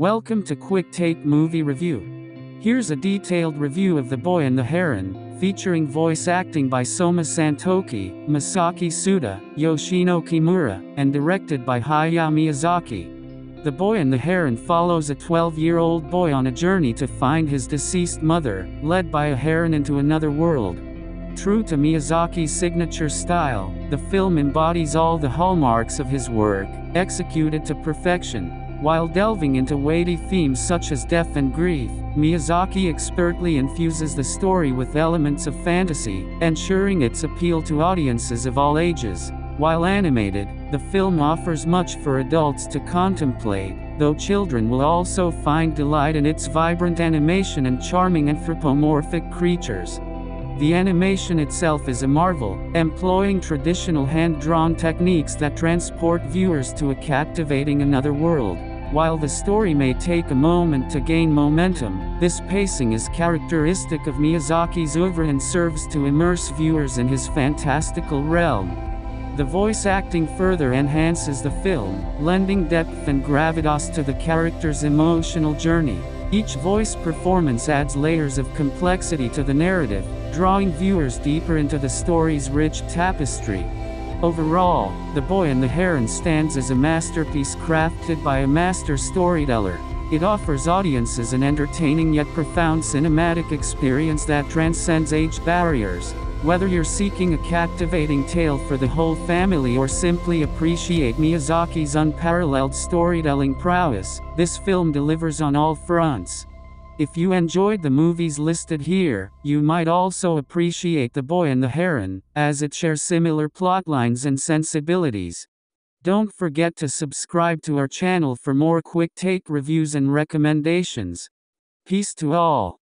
Welcome to Quick Take Movie Review. Here's a detailed review of The Boy and the Heron, featuring voice acting by Soma Santoki, Masaki Suda, Yoshino Kimura, and directed by Hayao Miyazaki. The Boy and the Heron follows a 12-year-old boy on a journey to find his deceased mother, led by a heron into another world. True to Miyazaki's signature style, the film embodies all the hallmarks of his work, executed to perfection. While delving into weighty themes such as death and grief, Miyazaki expertly infuses the story with elements of fantasy, ensuring its appeal to audiences of all ages. While animated, the film offers much for adults to contemplate, though children will also find delight in its vibrant animation and charming anthropomorphic creatures. The animation itself is a marvel, employing traditional hand-drawn techniques that transport viewers to a captivating another world. While the story may take a moment to gain momentum, this pacing is characteristic of Miyazaki's oeuvre and serves to immerse viewers in his fantastical realm. The voice acting further enhances the film, lending depth and gravitas to the character's emotional journey. Each voice performance adds layers of complexity to the narrative, drawing viewers deeper into the story's rich tapestry. Overall, The Boy and the Heron stands as a masterpiece crafted by a master storyteller. It offers audiences an entertaining yet profound cinematic experience that transcends age barriers. Whether you're seeking a captivating tale for the whole family or simply appreciate Miyazaki's unparalleled storytelling prowess, this film delivers on all fronts. If you enjoyed the movies listed here, you might also appreciate The Boy and the Heron, as it shares similar plotlines and sensibilities. Don't forget to subscribe to our channel for more quick take reviews and recommendations. Peace to all.